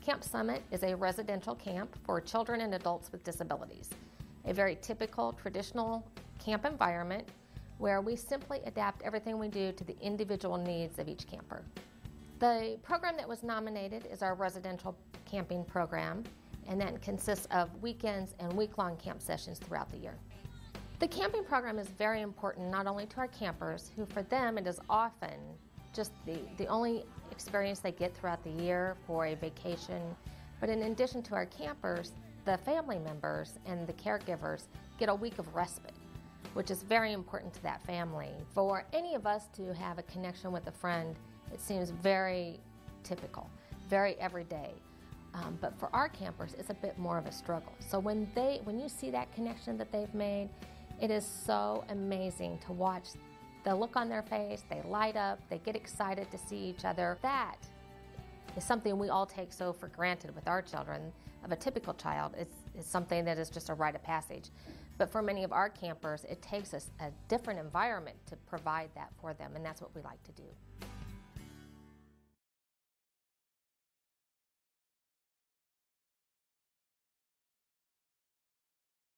Camp Summit is a residential camp for children and adults with disabilities. A very typical traditional camp environment where we simply adapt everything we do to the individual needs of each camper. The program that was nominated is our residential camping program, and that consists of weekends and week long camp sessions throughout the year. The camping program is very important not only to our campers, who for them it is often just the, the only experience they get throughout the year for a vacation, but in addition to our campers, the family members and the caregivers get a week of respite, which is very important to that family. For any of us to have a connection with a friend, it seems very typical, very everyday. Um, but for our campers, it's a bit more of a struggle. So when they, when you see that connection that they've made, it is so amazing to watch the look on their face. They light up. They get excited to see each other. That is something we all take so for granted with our children. Of a typical child, it's, it's something that is just a rite of passage. But for many of our campers, it takes us a different environment to provide that for them, and that's what we like to do.